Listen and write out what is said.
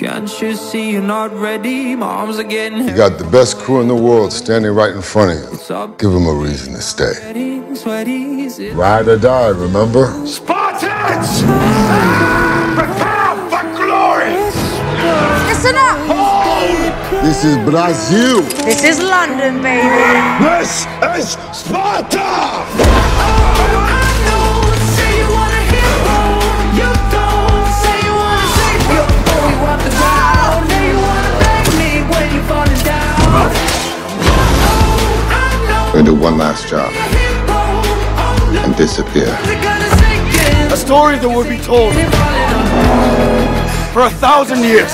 Can't you see you're not ready? My arms are getting You got the best crew in the world standing right in front of you. Give them a reason to stay. Sweaty, sweaty. Ride or die, remember? Spartans! Prepare for glory! Listen up! This is Brazil. This is London, baby. This is Sparta! We're gonna do one last job and disappear. A story that will be told for a thousand years.